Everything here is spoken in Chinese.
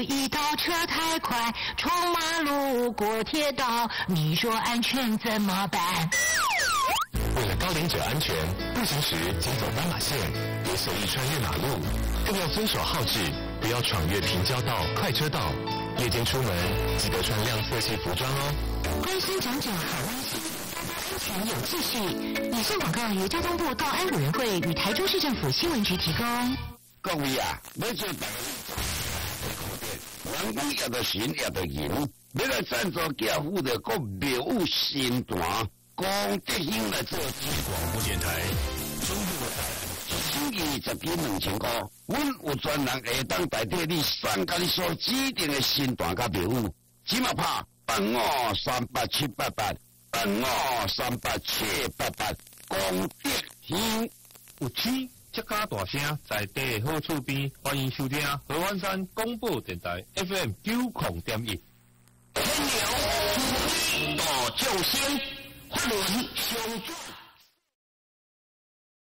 一倒车太快，冲马路过铁道，你说安全怎么办？为了高龄者安全，步行时请走斑马线，别随意穿越马路，更要遵守号志，不要闯越平交道、快车道。夜间出门记得穿亮色系服装哦。关心长者好温馨，安全有秩序。以上广告由交通部道安委员会与台中市政府新闻局提供。各位啊，没做大员工也得行也得赢，要来赞助家父的个庙宇新团，公德兴来做广播电台，中部星期二十几两千块，阮有专人会当代替你选甲你所指定的新团甲庙宇，只嘛拍八五三八七八八，八五三八七八八，公德兴有钱。这家大声在地好处边，欢迎收听合欢山广播电台 FM 九零点一。天牛大叫声，发轮相助。